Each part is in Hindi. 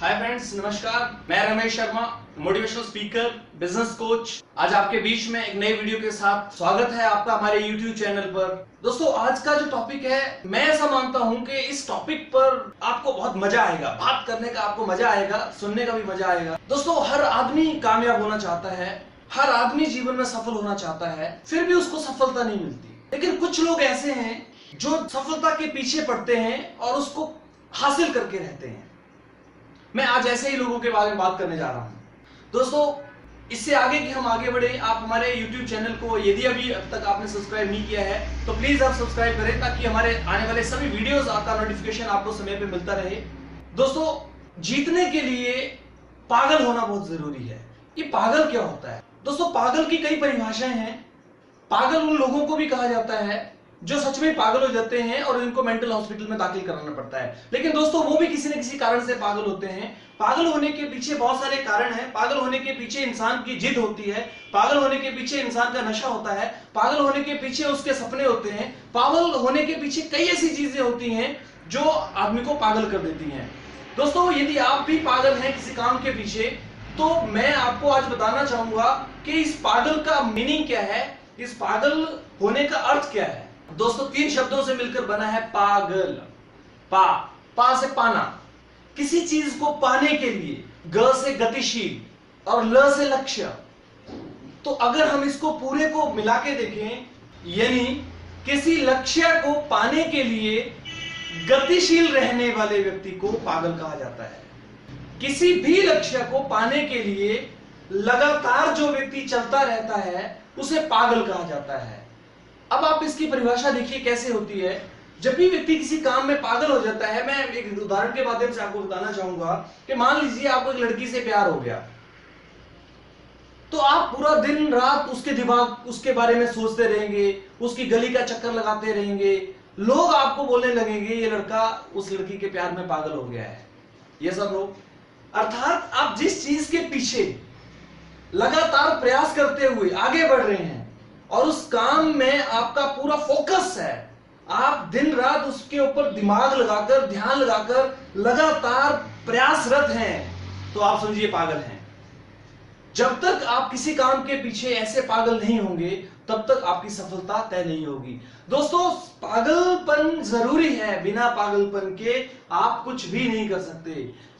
हाय फ्रेंड्स नमस्कार। मैं Ramesh Sharma motivational speaker business coach आज आपके बीच में एक नए वीडियो के साथ स्वागत है आपका हमारे यूट्यूब चैनल पर। दोस्तों, आज का जो टॉपिक है, मैं ऐसा मानता हूँ कि इस टॉपिक पर आपको बहुत मज़ा आएगा। बात करने का आपको मज़ा आएगा, सुनने का भी मज़ा आएगा। दोस्तों, हर आदमी कामयाब होना चाहता है, हर आदमी जीवन में सफल होना चाहता है, फिर भी उसको सफलता नहीं मिलती। लेकिन कुछ लोग ऐसे हैं जो सफलता के पीछे पड़ते हैं और उसको हासिल करके रहते हैं। मैं आज ऐसे ही लोगों के बारे में बात करने जा रहा हूँ। दोस्तों, इससे आगे कि हम आगे बढ़े, आप हमारे YouTube चैनल को यदि अभी अब तक आपने सब्सक्राइब नहीं किया है तो प्लीज़ आप सब्सक्राइब करें ताकि हमारे आने वाले सभी वीडियोस का नोटिफिकेशन आपको समय पे मिलता रहे। दोस्तों, जीतने के लिए पागल होना बहुत ज़रूरी है। ये पागल क्या होता है? दोस्तों, पागल की कई परिभाषाएँ हैं। पागल उन लोगों को भी कहा जाता है जो सच में पागल हो जाते हैं और इनको मेंटल हॉस्पिटल में दाखिल कराना पड़ता है। लेकिन दोस्तों, वो भी किसी न किसी कारण से पागल होते हैं। पागल होने के पीछे बहुत सारे कारण हैं। पागल होने के पीछे इंसान की जिद होती है। पागल होने के पीछे इंसान का नशा होता है। पागल होने के पीछे उसके सपने होते हैं। पागल होने के पीछे कई ऐसी चीज़ें होती हैं जो आदमी को पागल कर देती हैं। दोस्तों, यदि आप भी पागल हैं किसी काम के पीछे तो मैं आपको आज बताना चाहूँगा कि इस पागल का मीनिंग क्या है? इस पागल होने का अर्थ क्या है? दोस्तों, तीन शब्दों से मिलकर बना है पागल। पा। पा से पाना। किसी चीज़ को पाने के लिए ग से गतिशील और ल से लक्ष्य। तो अगर हम इसको पूरे को मिला के देखें, यानी किसी लक्ष्य को पाने के लिए गतिशील रहने वाले व्यक्ति को पागल कहा जाता है। किसी भी लक्ष्य को पाने के लिए लगातार जो व्यक्ति चलता रहता है, उसे पागल कहा जाता है। अब आप इसकी परिभाषा देखिए कैसे होती है। जब भी व्यक्ति किसी काम में पागल हो जाता है, मैं एक उदाहरण के माध्यम से आपको बताना चाहूँगा कि मान लीजिए आपको एक लड़की से प्यार हो गया। तो आप पूरा दिन, रात उसके दिमाग, उसके बारे में सोचते रहेंगे, उसकी गली का चक्कर लगाते रहेंगे। लोग आपको बोलने लगेंगे, ये लड़का उस लड़की के प्यार में पागल हो गया है। ये सब लोग। अर्थात आप जिस चीज़ के पीछे लगातार प्रयास करते हुए आगे बढ़ रहे हैं और उस काम में आपका पूरा फोकस है। आप दिन रात उसके ऊपर दिमाग लगाकर, ध्यान लगाकर लगातार प्रयासरत हैं तो आप समझिए पागल हैं। जब तक आप किसी काम के पीछे ऐसे पागल नहीं होंगे, तब तक आपकी सफलता तय नहीं होगी। दोस्तों, पागलपन ज़रूरी है। बिना पागलपन के आप कुछ भी नहीं कर सकते।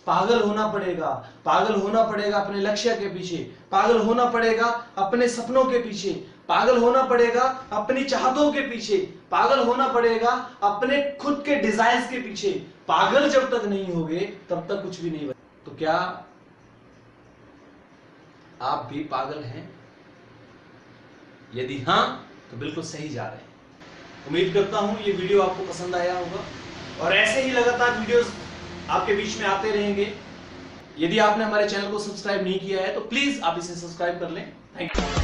पागल होना पड़ेगा। पागल होना पड़ेगा अपने लक्ष्य के पीछे। पागल होना पड़ेगा अपने सपनों के पीछे। पागल होना पड़ेगा अपनी चाहतों के पीछे, पागल होना पड़ेगा अपने खुद के डिजायर्स के पीछे। पागल जब तक नहीं होगे, तब तक कुछ भी नहीं तो क्या आप भी पागल हैं? यदि हाँ तो बिल्कुल सही जा रहे हैं। उम्मीद करता हूँ ये वीडियो आपको पसंद आया होगा। और ऐसे ही लगातार वीडियोस आपके बीच में आते रहेंगे। यदि आपने हमारे चैनल को सब्सक्राइब नहीं किया है तो प्लीज़ आप इसे सब्सक्राइब कर लें। Thank you